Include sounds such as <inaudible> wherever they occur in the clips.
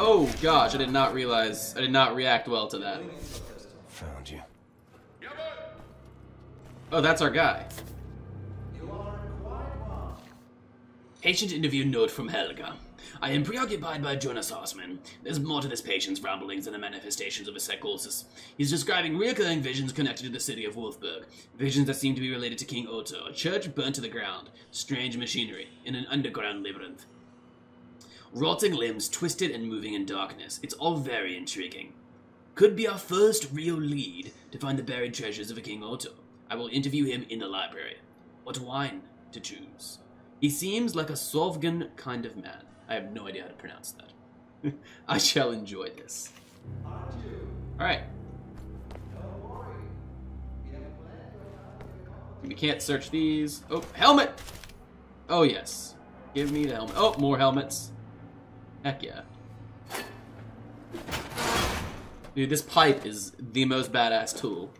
Oh gosh, I did not realize, I did not react well to that. Found you. Oh, that's our guy. Patient interview note from Helga. I am preoccupied by Jonas Osman. There's more to this patient's ramblings than the manifestations of a psychosis. He's describing recurring visions connected to the city of Wulfburg. Visions that seem to be related to King Otto, a church burnt to the ground, strange machinery, in an underground labyrinth. Rotting limbs twisted and moving in darkness. It's all very intriguing. Could be our first real lead to find the buried treasures of a King Otto. I will interview him in the library. What wine to choose? He seems like a Sovgan kind of man. I have no idea how to pronounce that. <laughs> I shall enjoy this. Alright. We can't search these. Oh, helmet! Oh, yes. Give me the helmet. Oh, more helmets. Heck yeah. Dude, this pipe is the most badass tool.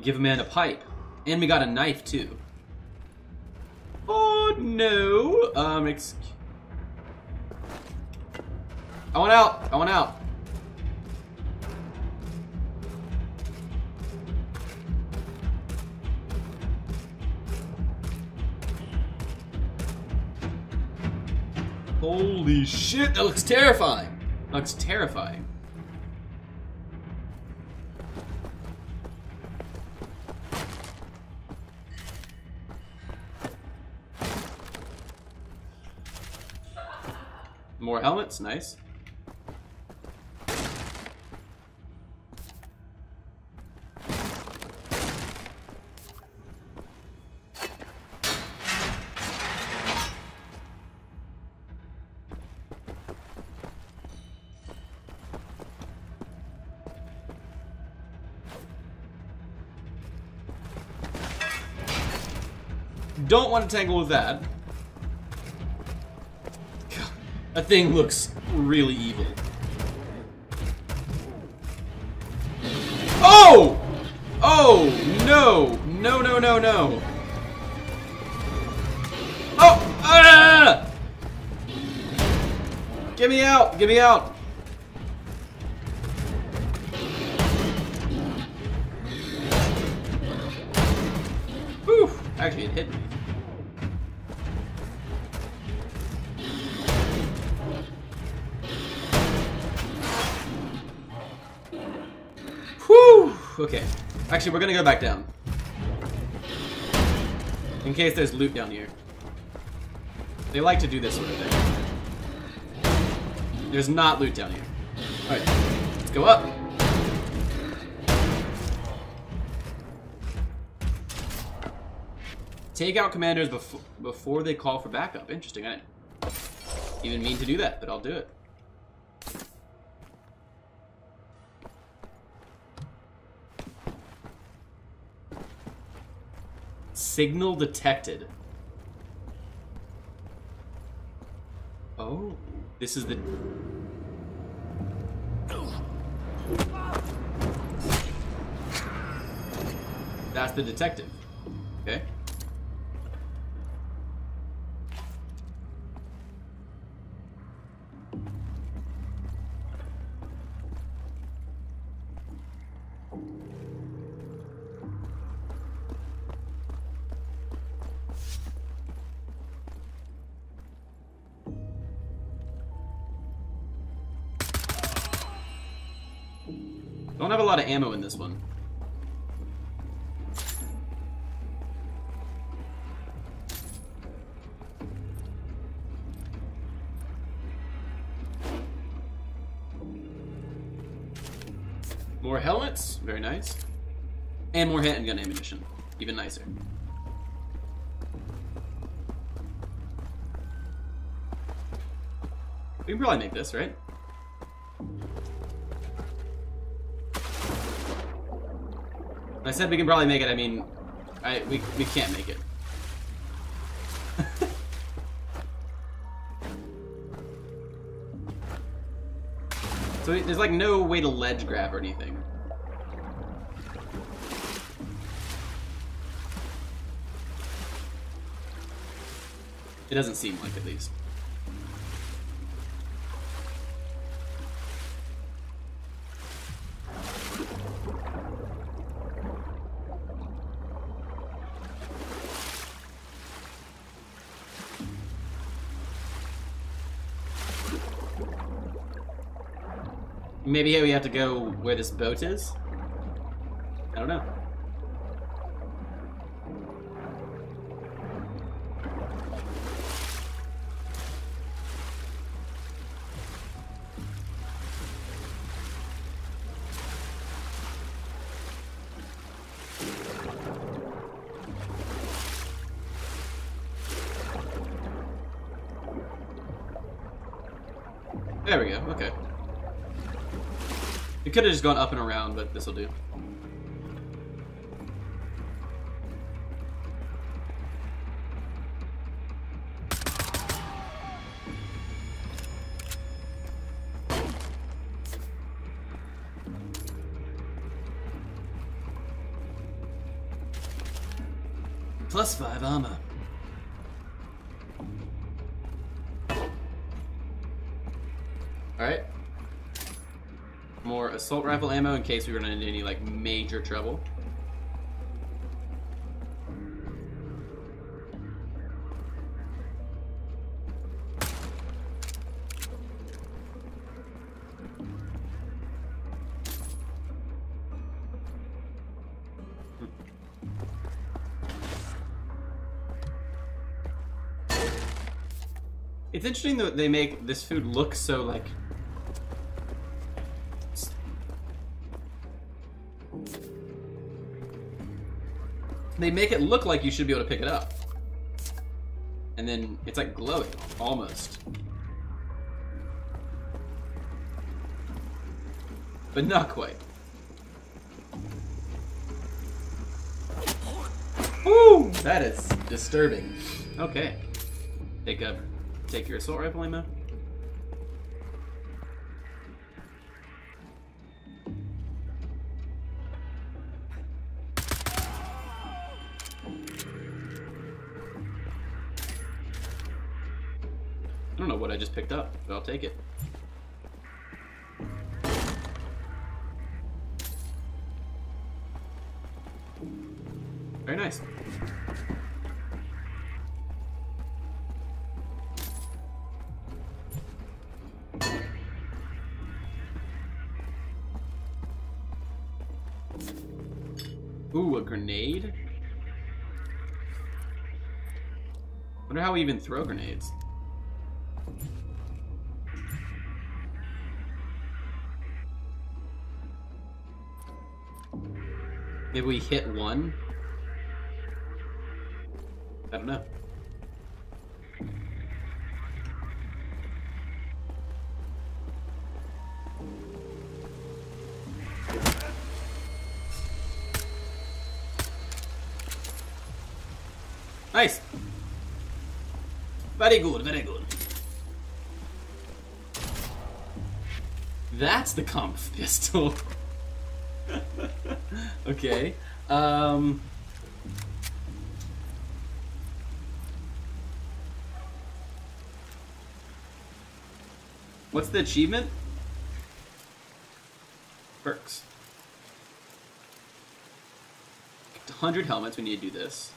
Give a man a pipe. And we got a knife, too. Oh, no. Um, ex I want out. I want out. Holy shit, that looks terrifying. That looks terrifying. More helmets, nice. Don't want to tangle with that. God, that thing looks really evil. Oh! Oh, no! No, no, no, no. Oh! Ah! Get me out! Get me out! Okay. Actually, we're gonna go back down. In case there's loot down here. They like to do this sort of thing. There's not loot down here. Alright, let's go up. Take out commanders before before they call for backup. Interesting. I didn't even mean to do that, but I'll do it. Signal detected. Oh, this is the. That's the detective. Of ammo in this one. More helmets, very nice. And more handgun ammunition, even nicer. We can probably make this, right? When I said we can probably make it, I mean, I we, we can't make it. <laughs> so there's like no way to ledge grab or anything. It doesn't seem like, at least. Maybe here we have to go where this boat is? I don't know. There we go, okay. It could have just gone up and around, but this will do. Plus five armor. Assault rifle ammo in case we run into any like major trouble. It's interesting that they make this food look so like they make it look like you should be able to pick it up. And then it's like glowing, almost. But not quite. Ooh, that is disturbing. Okay. Take a take your assault rifle ammo. I just picked up, but I'll take it. Very nice. Ooh, a grenade? Wonder how we even throw grenades. Maybe we hit one? I don't know. Nice. Very good, very good. That's the Kampf <laughs> pistol. okay. Um. What's the achievement? Perks. 100 helmets, we need to do this.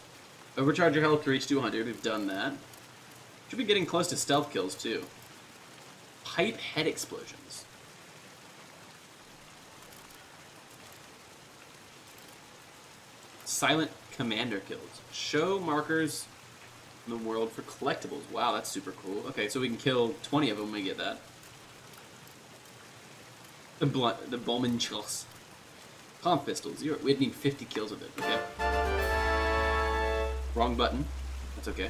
Overcharge your health to reach 200, we've done that. Should be getting close to stealth kills, too. Pipe head explosions. Silent commander kills. Show markers in the world for collectibles. Wow, that's super cool. Okay, so we can kill 20 of them when we get that. The blunt, the Bowman chills. Palm pistol, zero. We'd need 50 kills of it, okay? Wrong button. That's okay.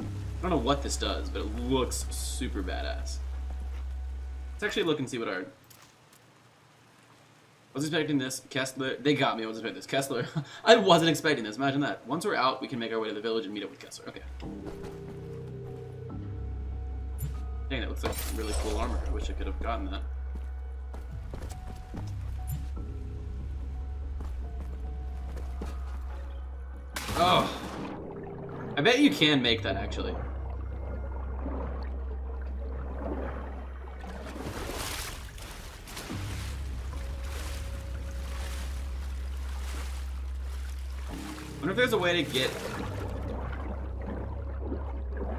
I don't know what this does, but it looks super badass. Let's actually look and see what our... I was expecting this. Kessler... They got me. I was expecting this. Kessler... <laughs> I wasn't expecting this. Imagine that. Once we're out, we can make our way to the village and meet up with Kessler. Okay. Dang, that looks like really cool armor. I wish I could have gotten that. Oh. I bet you can make that actually. There's a way to get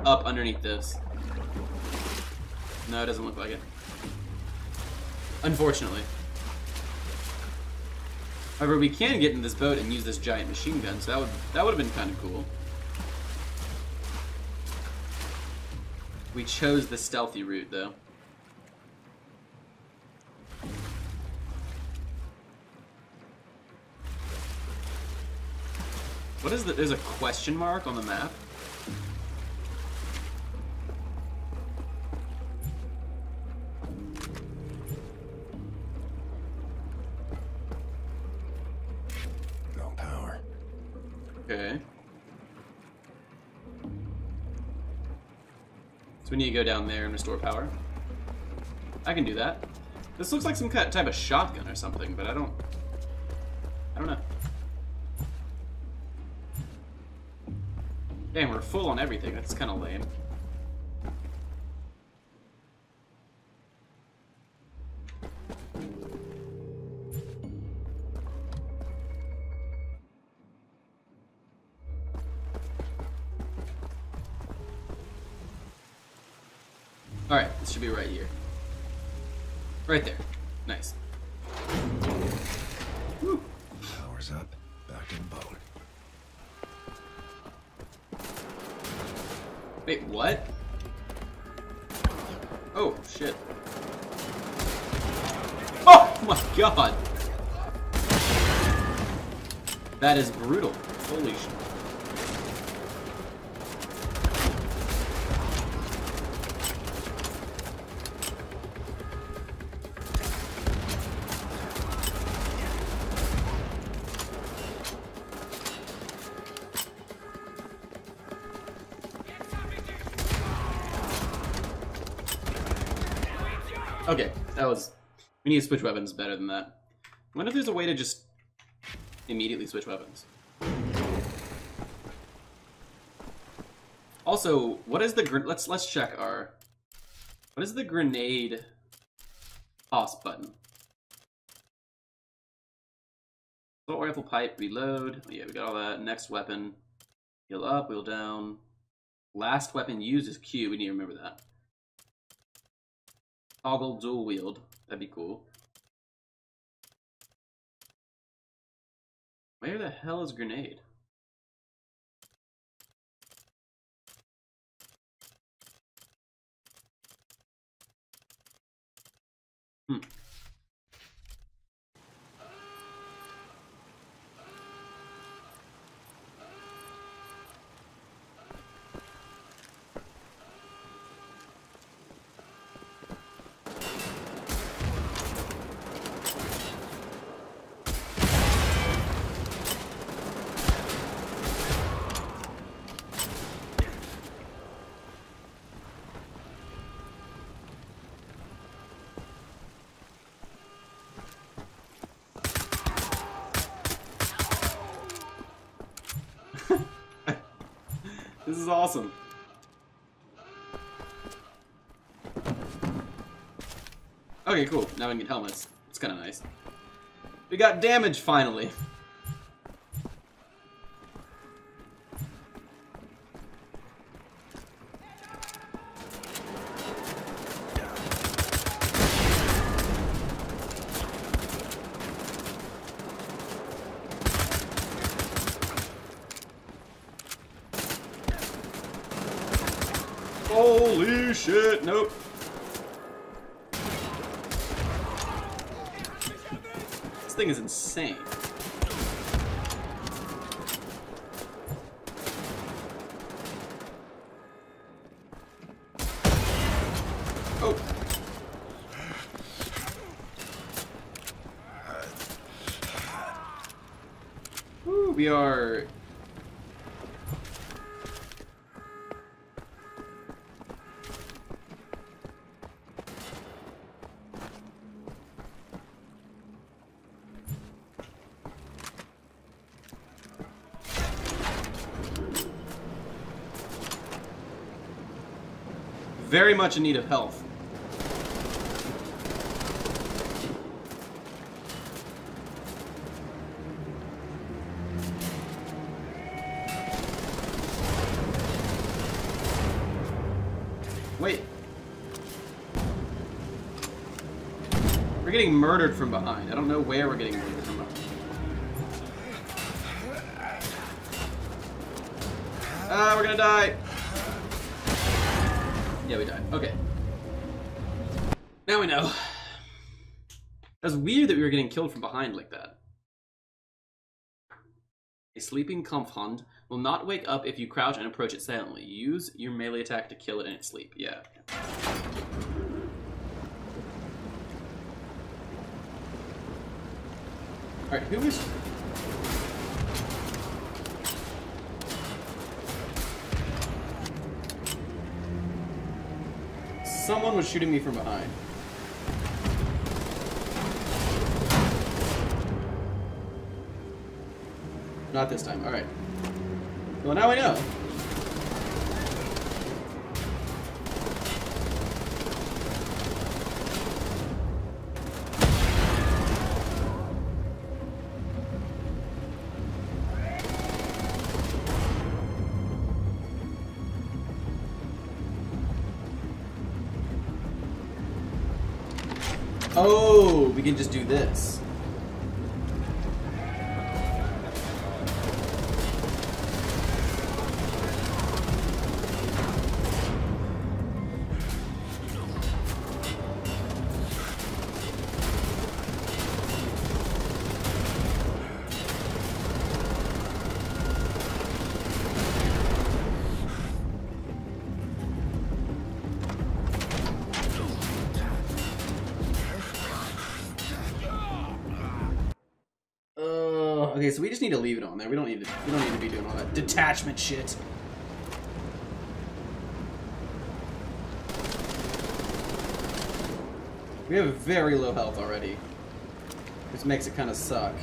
up underneath this. No, it doesn't look like it. Unfortunately. However, we can get in this boat and use this giant machine gun, so that would that would have been kind of cool. We chose the stealthy route, though. What is the? There's a question mark on the map. No power. Okay. So we need to go down there and restore power. I can do that. This looks like some kind type of shotgun or something, but I don't. Damn, we're full on everything. That's kind of lame. Alright, this should be right here. Right there. Nice. Whew. Power's up. Back the boat. Wait, what? Oh, shit. Oh my god! That is brutal. Holy shit. Okay, that was. We need to switch weapons better than that. I wonder if there's a way to just immediately switch weapons. Also, what is the let's let's check our what is the grenade toss button? Assault rifle pipe reload. Oh, yeah, we got all that. Next weapon. Heal up, wheel down. Last weapon used is Q. We need to remember that. Toggle dual wield. That'd be cool. Where the hell is grenade? Hmm. This is awesome. Okay, cool. Now we can get helmets. It's kind of nice. We got damage finally. we are... Very much in need of health. We're getting murdered from behind. I don't know where we're getting murdered from behind. Ah, we're gonna die. Yeah, we died. Okay. Now we know. That's weird that we were getting killed from behind like that. A sleeping Kampfhund will not wake up if you crouch and approach it silently. Use your melee attack to kill it in its sleep. Yeah. Alright, who is... Someone was shooting me from behind. Not this time. Alright. Well, now I know. Do this. So we just need to leave it on there. We don't need to. We don't need to be doing all that detachment shit. We have very low health already. Which makes it kind of suck.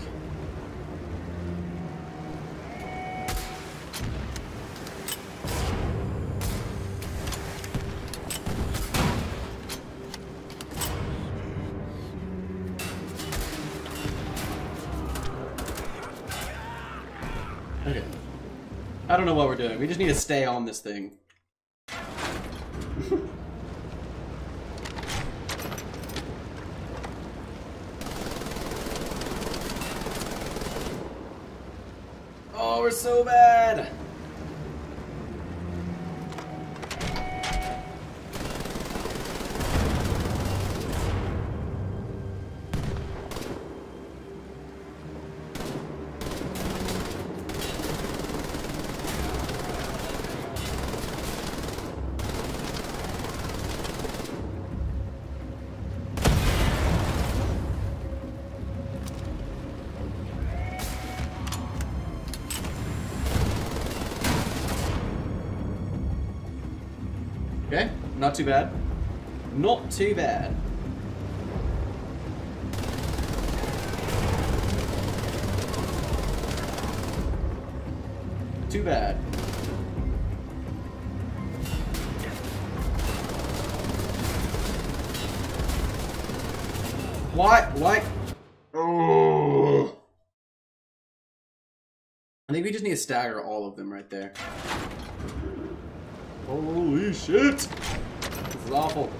Don't know what we're doing. We just need to stay on this thing. <laughs> oh, we're so bad. Not too bad. Not too bad. Too bad. Why? Why? Oh. I think we just need to stagger all of them right there. Holy shit! Awful.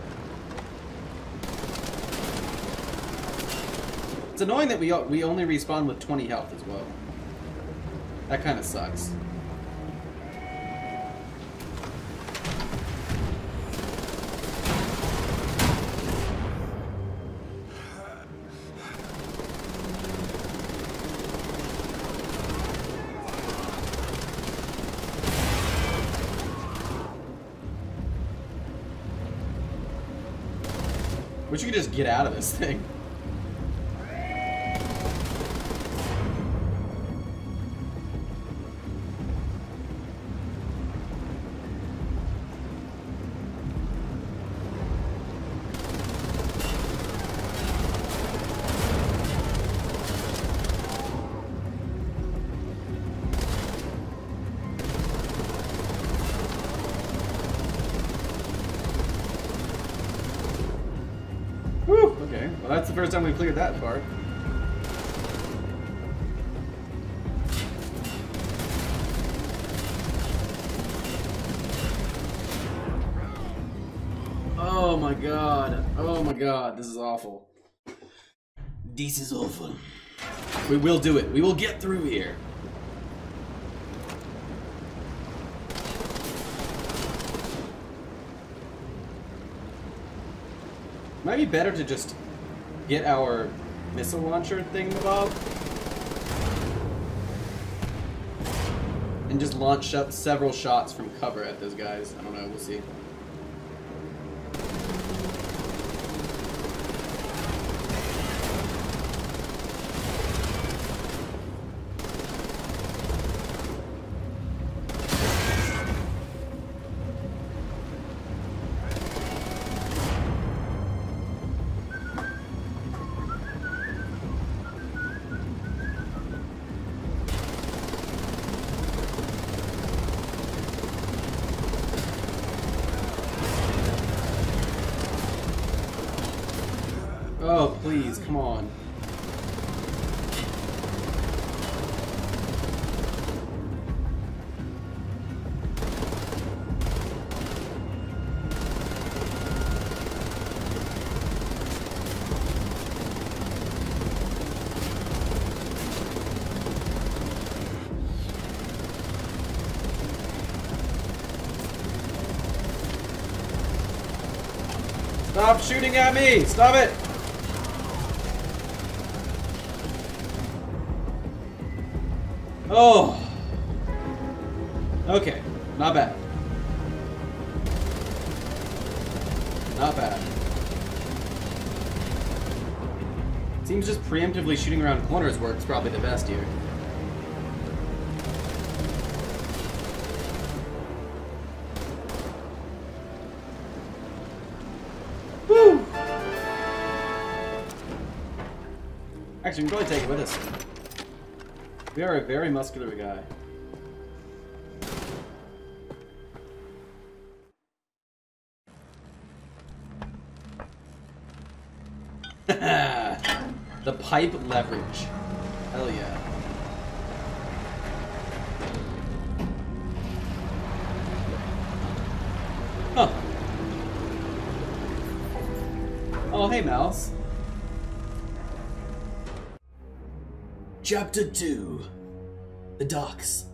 It's annoying that we we only respawn with 20 health as well. That kind of sucks. Wish you could just get out of this thing. First time we cleared that part. Oh my god. Oh my god, this is awful. This is awful. We will do it. We will get through here. Might be better to just get our missile launcher thing Bob, and just launch up several shots from cover at those guys. I don't know. We'll see. Come on. Stop shooting at me! Stop it! Oh. Okay, not bad. Not bad. Seems just preemptively shooting around corners works probably the best here. Woo! Actually, we can probably take it with us. We are a very muscular guy. <laughs> the pipe leverage. Hell yeah. Huh. Oh, hey, Mouse. Chapter 2 The Docks